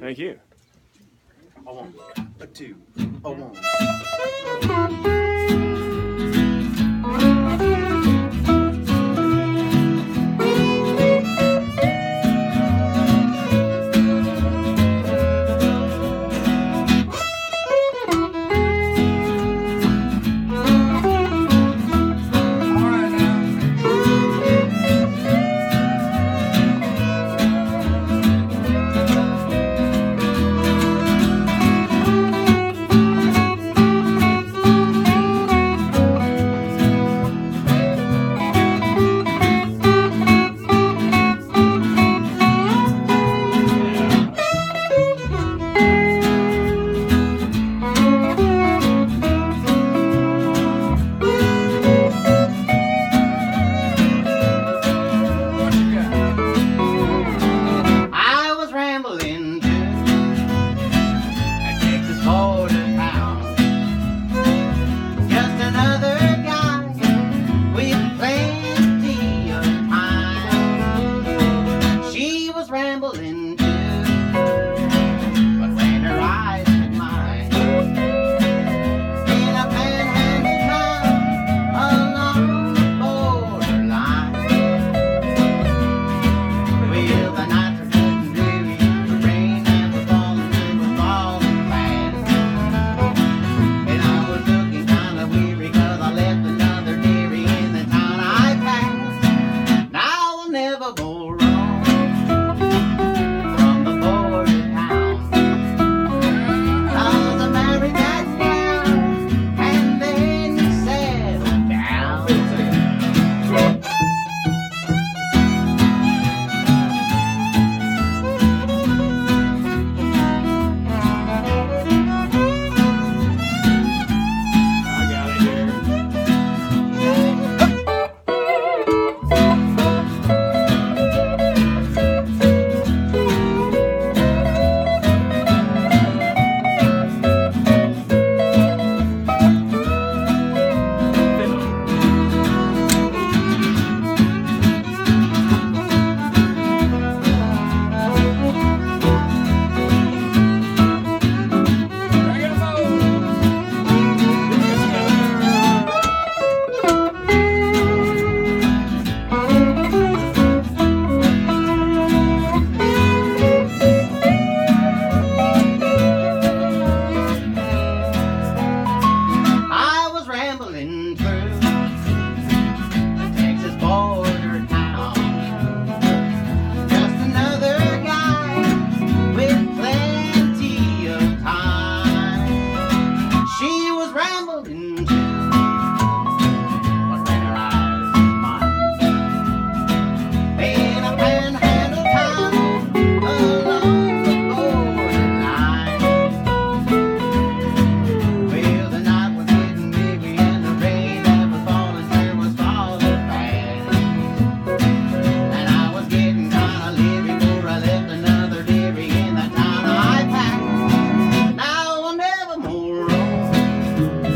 Thank you. A one, a two, a one. Bye.